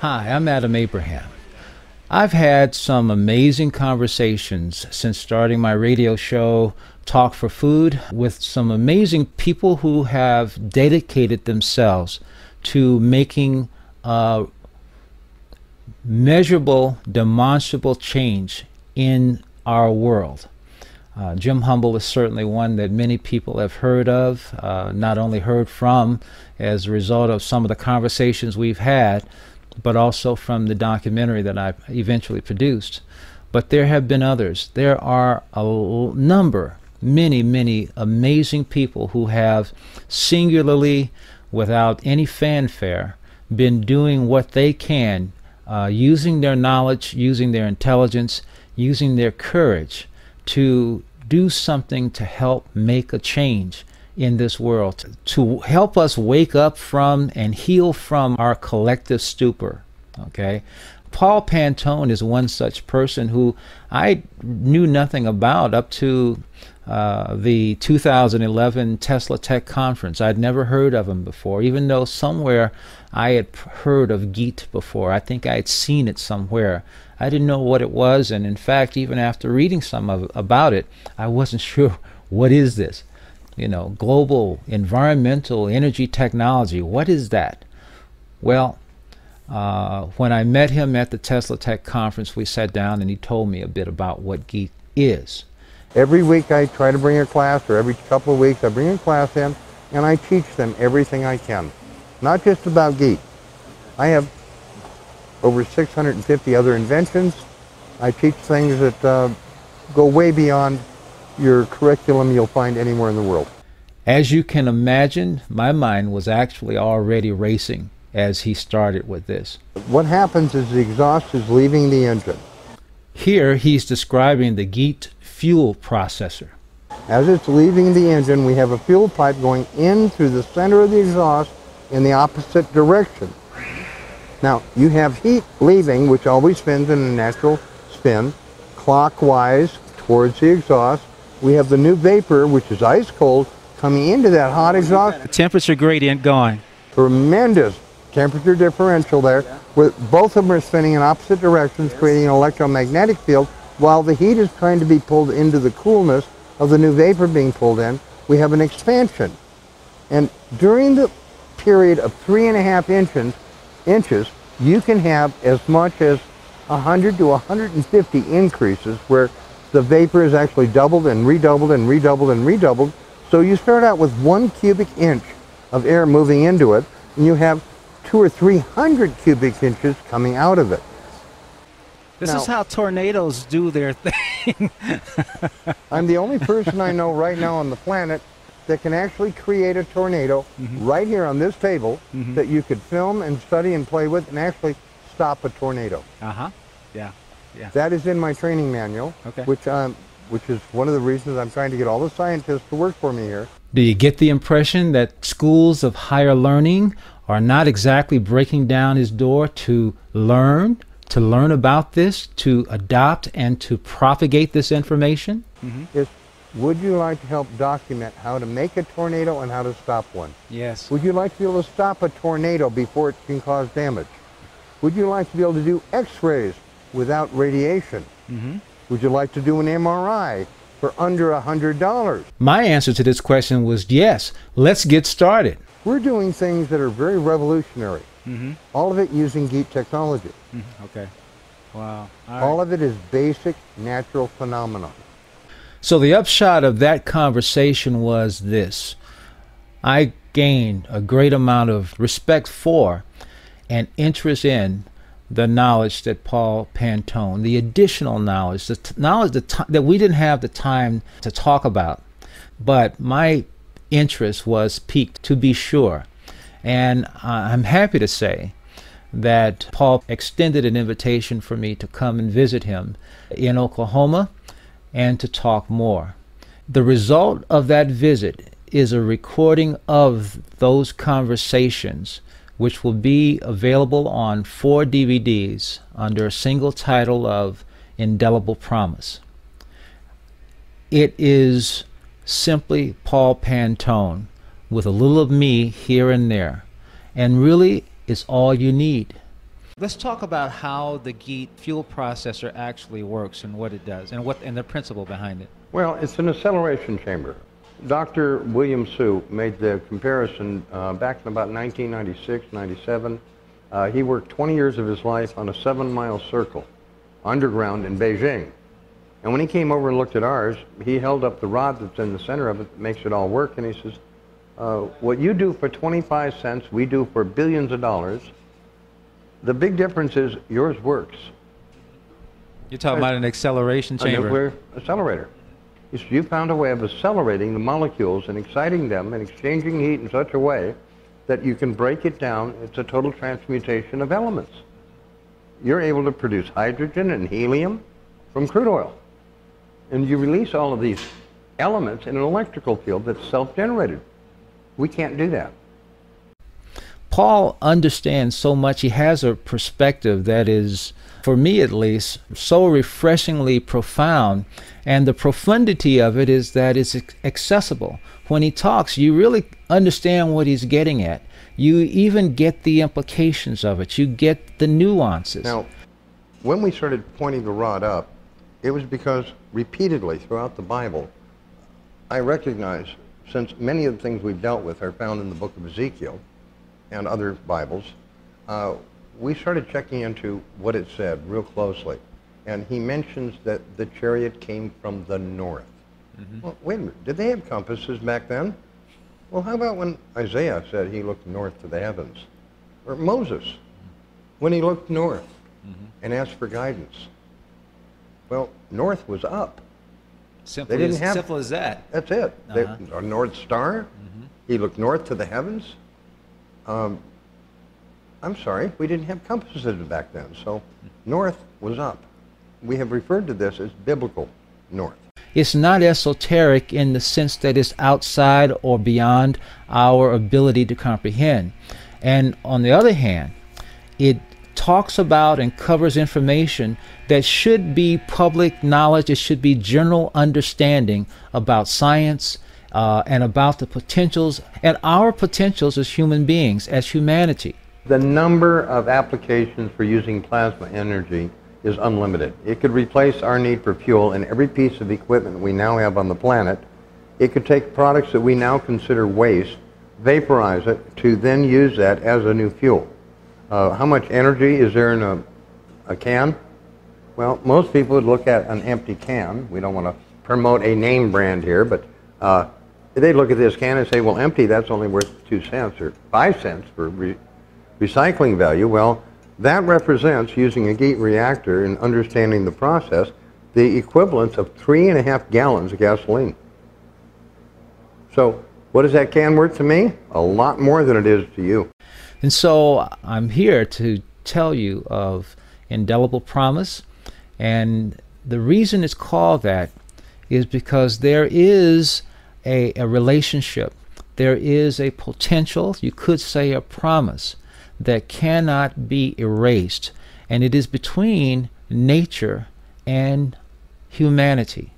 Hi, I'm Adam Abraham. I've had some amazing conversations since starting my radio show, Talk for Food, with some amazing people who have dedicated themselves to making a measurable, demonstrable change in our world. Uh, Jim Humble is certainly one that many people have heard of, uh, not only heard from as a result of some of the conversations we've had, but also from the documentary that I eventually produced. But there have been others. There are a number, many, many amazing people who have singularly, without any fanfare, been doing what they can, uh, using their knowledge, using their intelligence, using their courage to do something to help make a change in this world, to help us wake up from and heal from our collective stupor. Okay? Paul Pantone is one such person who I knew nothing about up to uh, the 2011 Tesla Tech Conference. I'd never heard of him before, even though somewhere I had heard of GEET before. I think I had seen it somewhere. I didn't know what it was, and in fact, even after reading some of, about it, I wasn't sure what is this. You know, global environmental energy technology. What is that? Well, uh, when I met him at the Tesla Tech conference, we sat down and he told me a bit about what GEET is. Every week I try to bring a class, or every couple of weeks I bring a class in, and I teach them everything I can. Not just about GEET. I have over 650 other inventions. I teach things that uh, go way beyond your curriculum you'll find anywhere in the world. As you can imagine, my mind was actually already racing as he started with this. What happens is the exhaust is leaving the engine. Here he's describing the GEET fuel processor. As it's leaving the engine, we have a fuel pipe going in through the center of the exhaust in the opposite direction. Now, you have heat leaving, which always spins in a natural spin, clockwise towards the exhaust. We have the new vapor, which is ice cold, coming into that hot exhaust. The temperature gradient going. Tremendous temperature differential there, with both of them are spinning in opposite directions, creating an electromagnetic field, while the heat is trying to be pulled into the coolness of the new vapor being pulled in. We have an expansion. And during the period of three and a half inches, inches, you can have as much as 100 to 150 increases where the vapor is actually doubled and redoubled and redoubled and redoubled. So you start out with one cubic inch of air moving into it, and you have two or three hundred cubic inches coming out of it. This Now- is how tornadoes do their thing. I'm the only person I know right now on the planet that can actually create a tornado right here on this table that you could film and study and play with and actually stop a tornado. uh huh. Yeah. Yeah. That is in my training manual, Okay. which um, which is one of the reasons I'm trying to get all the scientists to work for me here. Do you get the impression that schools of higher learning are not exactly breaking down his door to learn, to learn about this, to adopt and to propagate this information? Is would you like to help document how to make a tornado and how to stop one? Yes. Would you like to be able to stop a tornado before it can cause damage? Would you like to be able to do x-rays without radiation? Mm-hmm. Would you like to do an MRI for under a $100? My answer to this question was yes. Let's get started. We're doing things that are very revolutionary. Mm-hmm. All of it using GEET technology. Okay. Wow. All All right. of it is basic natural phenomenon. So the upshot of that conversation was this I gained a great amount of respect for and interest in the knowledge that Paul Pantone, the additional knowledge, the knowledge that, that we didn't have the time to talk about, but my interest was piqued to be sure. And I'm happy to say that Paul extended an invitation for me to come and visit him in Oklahoma and to talk more. The result of that visit is a recording of those conversations, which will be available on four DVDs under a single title of Indelible Promise. It is simply Paul Pantone with a little of me here and there. And really, it's all you need. Let's talk about how the GEET fuel processor actually works and what it does and what and the principle behind it. Well, it's an acceleration chamber. Dr. William Su made the comparison uh, back in about 1996, 97. Uh, he worked 20 years of his life on a seven mile circle underground in Beijing. And when he came over and looked at ours, he held up the rod that's in the center of it that makes it all work, and he says, uh, What you do for 25 cents, we do for billions of dollars. The big difference is yours works. You're talking about an acceleration A chamber. nuclear accelerator. You You found a way of accelerating the molecules and exciting them and exchanging heat in such a way that you can break it down. It's a total transmutation of elements. You're able to produce hydrogen and helium from crude oil. And you release all of these elements in an electrical field that's self-generated. We can't do that. Paul understands so much. He has a perspective that is, for me at least, so refreshingly profound. And the profundity of it is that it's accessible. When he talks, you really understand what he's getting at. You even get the implications of it, you get the nuances. Now, when we started pointing the rod up, it was because repeatedly throughout the Bible, I recognize, since many of the things we've dealt with are found in the book of Ezekiel and other Bibles, uh, we started checking into what it said real closely. And he mentions that the chariot came from the north. Well, wait a minute, did they have compasses back then? Well, how about when Isaiah said he looked north to the heavens? Or Moses, when he looked north and asked for guidance? Well, north was up. simple, they didn't as, have- simple as that. That's it. Uh-huh. a North Star. He looked north to the heavens. Um, I'm sorry, we didn't have compasses back then, so north was up. We have referred to this as biblical north. It's not esoteric in the sense that it's outside or beyond our ability to comprehend. And on the other hand, it talks about and covers information that should be public knowledge, it should be general understanding about science uh, and about the potentials and our potentials as human beings, as humanity. The number of applications for using plasma energy is unlimited. It could replace our need for fuel in every piece of equipment we now have on the planet. It could take products that we now consider waste, vaporize it, to then use that as a new fuel. Uh, how much energy is there in a, a can? Well, most people would look at an empty can. We don't want to promote a name brand here, but uh, they'd look at this can and say, well, empty, that's only worth two cents or five cents for re- recycling value. Well, that represents, using a GEET reactor and understanding the process, the equivalence of three and a half gallons of gasoline. So, what is that can worth to me? A lot more than it is to you. And so I'm here to tell you of indelible promise. And the reason it's called that is because there is a, a relationship, there is a potential, you could say a promise, that cannot be erased. And it is between nature and humanity.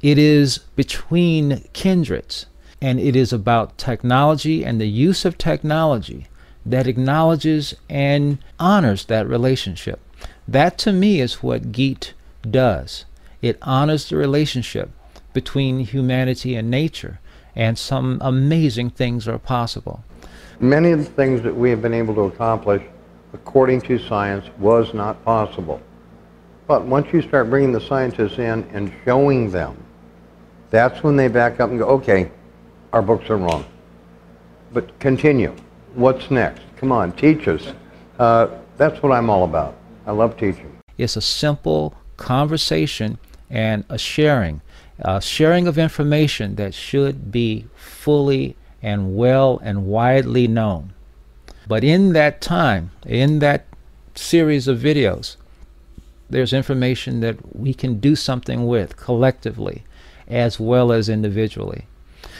It is between kindreds, and it is about technology and the use of technology that acknowledges and honors that relationship. That to me is what Geet does. It honors the relationship between humanity and nature, and some amazing things are possible. Many of the things that we have been able to accomplish, according to science, was not possible. But once you start bringing the scientists in and showing them, that's when they back up and go, okay, our books are wrong. But continue. What's next? Come on, teach us. Uh, that's what I'm all about. I love teaching. It's a simple conversation and a sharing, a sharing of information that should be fully and well and widely known. But in that time, in that series of videos, there's information that we can do something with collectively as well as individually.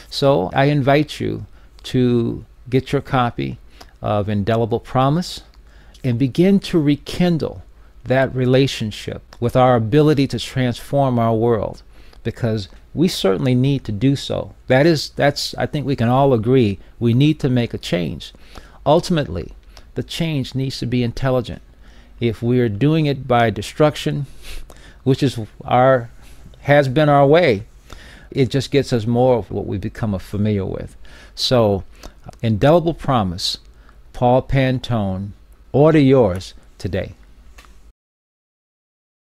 So I invite you to get your copy of Indelible Promise and begin to rekindle that relationship with our ability to transform our world because we certainly need to do so. That is, that's, I think we can all agree, we need to make a change. Ultimately, the change needs to be intelligent. If we are doing it by destruction, which is our, has been our way, it just gets us more of what we become familiar with. So, indelible promise, Paul Pantone, order yours today.